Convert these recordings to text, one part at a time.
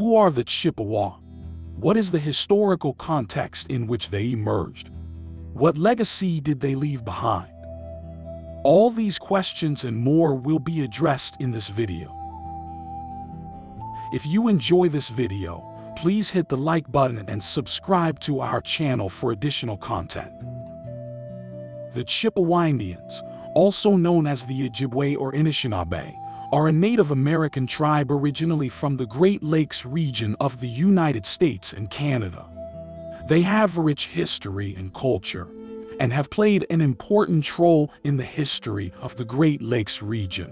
Who are the Chippewa? What is the historical context in which they emerged? What legacy did they leave behind? All these questions and more will be addressed in this video. If you enjoy this video, please hit the like button and subscribe to our channel for additional content. The Chippewa Indians, also known as the Ojibwe or Anishinaabe, are a Native American tribe originally from the Great Lakes region of the United States and Canada. They have rich history and culture, and have played an important role in the history of the Great Lakes region.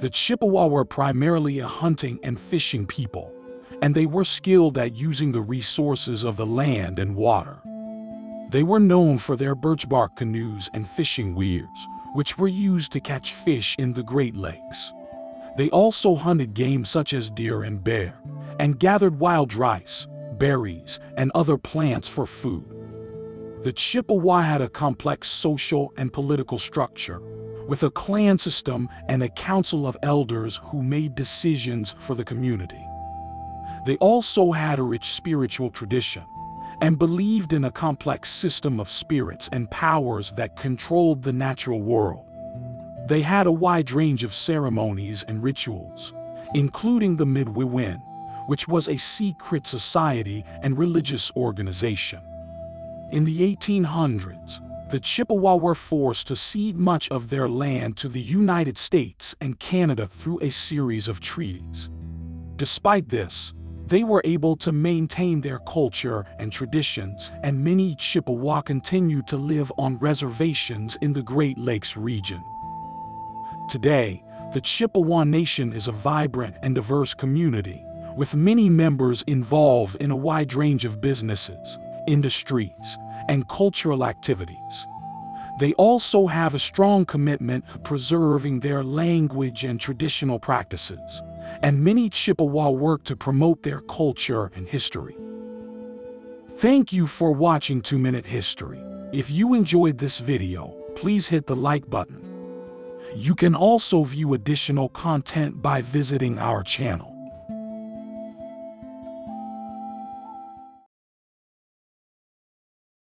The Chippewa were primarily a hunting and fishing people, and they were skilled at using the resources of the land and water. They were known for their birch bark canoes and fishing weirs, which were used to catch fish in the Great Lakes. They also hunted game such as deer and bear, and gathered wild rice, berries, and other plants for food. The Chippewa had a complex social and political structure, with a clan system and a council of elders who made decisions for the community. They also had a rich spiritual tradition and believed in a complex system of spirits and powers that controlled the natural world. They had a wide range of ceremonies and rituals, including the Midewiwin, which was a secret society and religious organization. In the 1800s, the Chippewa were forced to cede much of their land to the United States and Canada through a series of treaties. Despite this, they were able to maintain their culture and traditions, and many Chippewa continue to live on reservations in the Great Lakes region. Today, the Chippewa Nation is a vibrant and diverse community, with many members involved in a wide range of businesses, industries, and cultural activities. They also have a strong commitment to preserving their language and traditional practices, and many Chippewa work to promote their culture and history. Thank you for watching 2 Minute History. If you enjoyed this video, please hit the like button. You can also view additional content by visiting our channel.